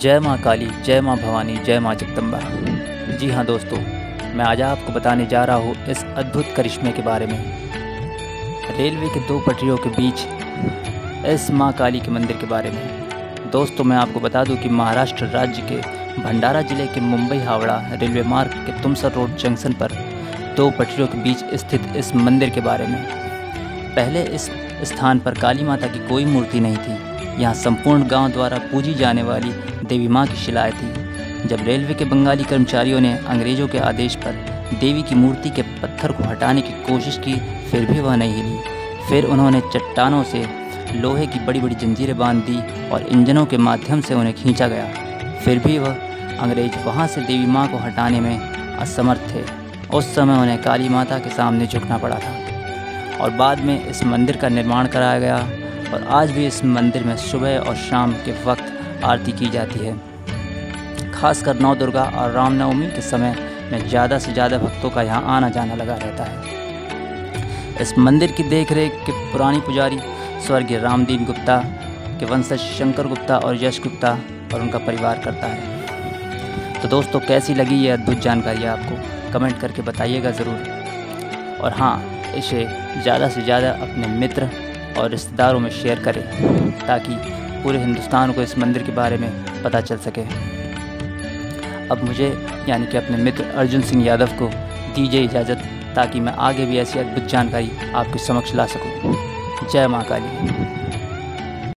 जय माँ काली, जय माँ भवानी, जय माँ जगदम्बा। जी हाँ दोस्तों, मैं आज आपको बताने जा रहा हूँ इस अद्भुत करिश्मे के बारे में। रेलवे के दो पटरियों के बीच इस माँ काली के मंदिर के बारे में। दोस्तों, मैं आपको बता दूँ कि महाराष्ट्र राज्य के भंडारा ज़िले के मुंबई हावड़ा रेलवे मार्ग के तुमसर रोड जंक्शन पर दो पटरियों के बीच स्थित इस मंदिर के बारे में। पहले इस स्थान पर काली माता की कोई मूर्ति नहीं थी। यहाँ संपूर्ण गाँव द्वारा पूजी जाने वाली देवी माँ की शिलाएँ थी। जब रेलवे के बंगाली कर्मचारियों ने अंग्रेज़ों के आदेश पर देवी की मूर्ति के पत्थर को हटाने की कोशिश की, फिर भी वह नहीं हिली। फिर उन्होंने चट्टानों से लोहे की बड़ी बड़ी जंजीरें बाँध दी और इंजनों के माध्यम से उन्हें खींचा गया। फिर भी वह अंग्रेज़ वहाँ से देवी माँ को हटाने में असमर्थ थे। उस समय उन्हें काली माता के सामने झुकना पड़ा था और बाद में इस मंदिर का निर्माण कराया गया। और आज भी इस मंदिर में सुबह और शाम के वक्त आरती की जाती है। खासकर नौ दुर्गा और रामनवमी के समय में ज़्यादा से ज़्यादा भक्तों का यहाँ आना जाना लगा रहता है। इस मंदिर की देखरेख के पुरानी पुजारी स्वर्गीय रामदीन गुप्ता, के वंशज शंकर गुप्ता और यश गुप्ता और उनका परिवार करता है। तो दोस्तों, कैसी लगी ये अद्भुत जानकारी आपको? कमेंट करके बताइएगा ज़रूर। और हाँ इसे ज़्यादा से ज़्यादा अपने मित्र और रिश्तेदारों में शेयर करें, ताकि पूरे हिंदुस्तान को इस मंदिर के बारे में पता चल सके अब मुझे, यानी कि अपने मित्र अर्जुन सिंह यादव को दीजिए इजाज़त, ताकि मैं आगे भी ऐसी अद्भुत जानकारी आपके समक्ष ला सकूँ। जय माँ काली